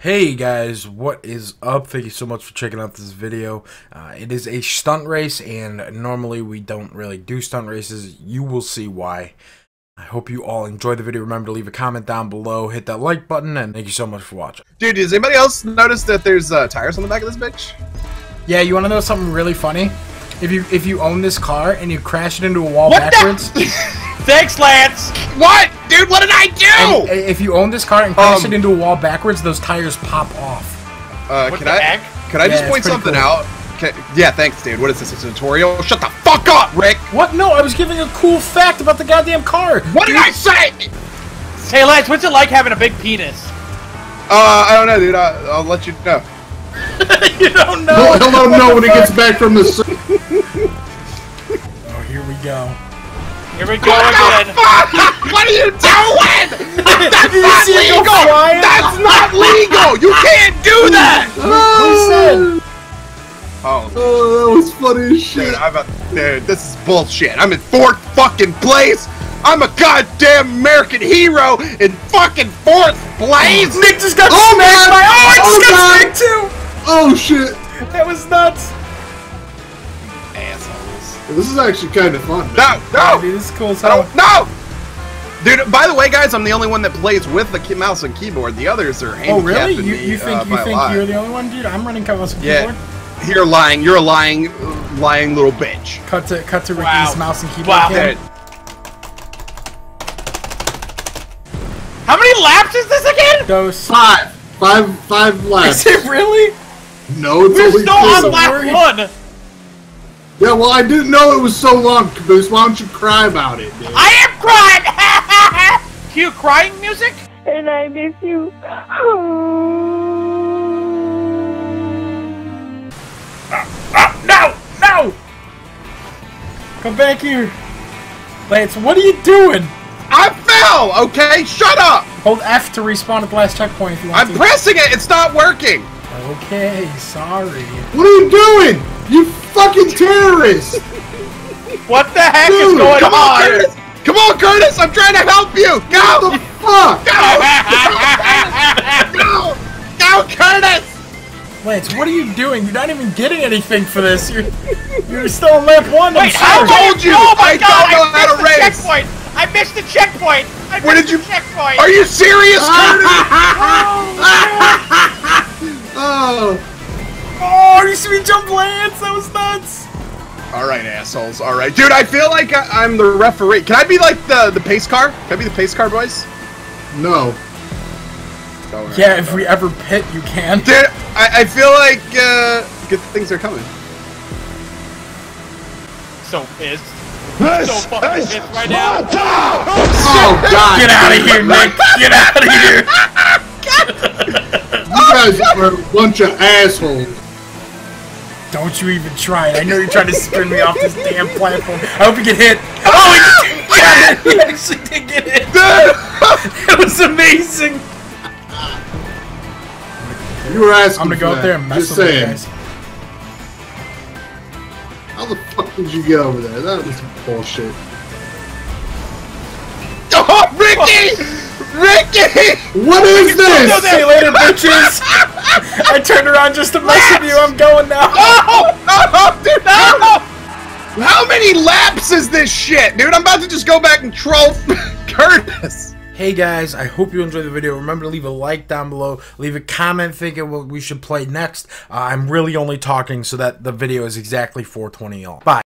Hey guys, what is up? Thank you so much for checking out this video. Uh, it is a stunt race, and normally we don't really do stunt races. You will see why. I hope you all enjoy the video. Remember to leave a comment down below, hit that like button, and thank you so much for watching. Dude, does anybody else notice that there's uh, tires on the back of this bitch? Yeah, you want to know something really funny? If you if you own this car and you crash it into a wall What the- backwards, Thanks, Lance! What? Dude, what did I do? and if you own this car and crash Um, it into a wall backwards, those tires pop off. uh, What can the I heck? can I Yeah, just point something cool. out? Can, yeah, thanks, dude. What is this? A tutorial? Shut the fuck up, Rick! What? No, I was giving a cool fact about the goddamn car. What did I say? Hey, Lance, what's it like having a big penis? Uh, I don't know, dude. I, I'll let you know. you don't know. He'll, he'll let him know the when he gets back from the. Oh, here we go. Here we go again. What are you doing? That's you not see it go legal. That's not legal. You can't do that. Who said? Oh, Oh, that was funny as shit. dude, I'm a, dude, this is bullshit. I'm in fourth fucking place. I'm a goddamn American hero in fucking fourth place. Nick just got Oh, smacked by. Oh, I just got smacked too. Oh shit! That was nuts. Assholes. This is actually kind of fun. Man. No, no. dude, this is cool as hell. don't. No. Dude, by the way, guys, I'm the only one that plays with the key- mouse and keyboard. The others are Oh, handicapped. really? in You, me, you think uh, you think lot. you're the only one, dude? I'm running cut mouse and Yeah. keyboard. You're lying. You're a lying, uh, lying little bitch. Cut to cut to Ricky's Wow. mouse and keyboard. Wow. cam. How many laps is this again? Dose. Five, five, five laps. Is it really? No, it's We're only still on two. lap one. Yeah, well, I didn't know it was so long, Caboose. Why don't you cry about it, dude? I am crying! Cue crying music? and I miss you. No! No! Come back here. Lance, what are you doing? I fell. Okay, shut up. Hold F to respawn at the last checkpoint if you want I'm to. pressing it. It's not working. Okay, sorry. What are you doing? You fucking terrorist! What the heck Dude, is going Come on, on? Curtis. Come on, Curtis. I'm trying to help you. What Go. the fuck? Go. Go, Curtis. Lance, what are you doing? You're not even getting anything for this. You're you're still on lap one. I'm Wait, how sorry. am told you, Oh my I god, don't know I how to missed the race. checkpoint! I missed the checkpoint! I missed Where did the you- checkpoint! Are you serious, oh, Curtis? Oh, Oh, you see me jump Lance? That was nuts. All right, assholes. All right, dude. I feel like I, I'm the referee. Can I be like the the pace car? Can I be the pace car, boys? no. All right. Yeah, if we ever pit, you can. Dude, I, I feel like uh, good things are coming. So pissed. So fucking pissed right now. Oh god! Get out of here, Nick. Get out of here. You guys are a bunch of assholes. Don't you even try it. I know you're trying to spin me off this damn platform. I hope you get hit. Oh, oh he get it. He actually did get hit. that was amazing. You were asking. I'm gonna go up that. there and mess Just with you saying. guys. How the fuck did you get over there? That was bullshit. Oh, Ricky! Ricky! What is this? See you later, bitches. I turned around just to mess with you. I'm going now. Oh, oh, dude, no! How many laps is this shit, dude? I'm about to just go back and troll Curtis. Hey guys, I hope you enjoyed the video. Remember to leave a like down below. Leave a comment thinking what we should play next. Uh, I'm really only talking so that the video is exactly 420 all. Bye.